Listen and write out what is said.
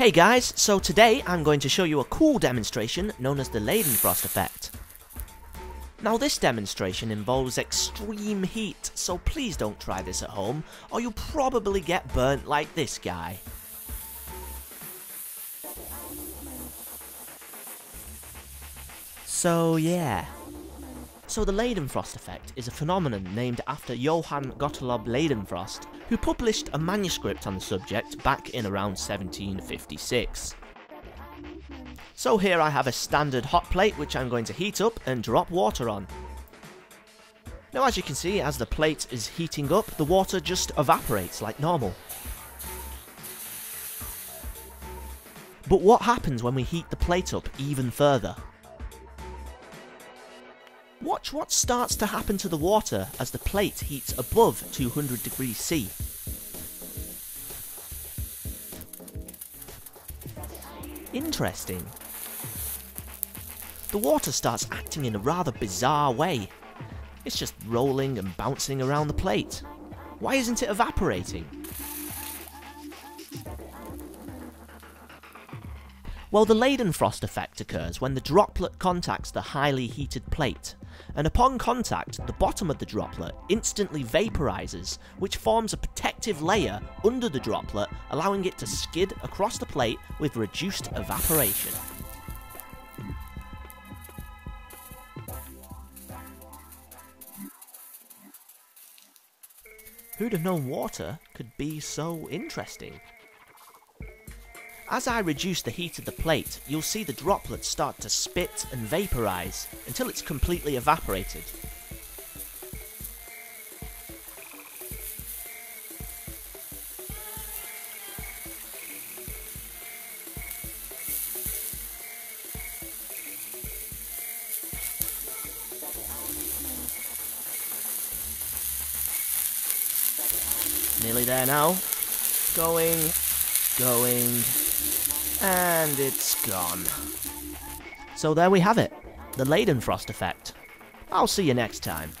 Hey guys, so today I'm going to show you a cool demonstration known as the Leidenfrost effect. Now this demonstration involves extreme heat, so please don't try this at home, or you'll probably get burnt like this guy. So yeah. So the Leidenfrost effect is a phenomenon named after Johann Gottlob Leidenfrost, who published a manuscript on the subject back in around 1756. So here I have a standard hot plate which I'm going to heat up and drop water on. Now as you can see, as the plate is heating up, the water just evaporates like normal. But what happens when we heat the plate up even further? Watch what starts to happen to the water as the plate heats above 200 degrees C. Interesting. The water starts acting in a rather bizarre way. It's just rolling and bouncing around the plate. Why isn't it evaporating? Well, the Leidenfrost effect occurs when the droplet contacts the highly heated plate, and upon contact, the bottom of the droplet instantly vaporizes, which forms a protective layer under the droplet, allowing it to skid across the plate with reduced evaporation. Who'd have known water could be so interesting? As I reduce the heat of the plate, you'll see the droplets start to spit and vaporise until it's completely evaporated. Nearly there now. Going, going, and it's gone. So there we have it, the Leidenfrost effect. I'll see you next time.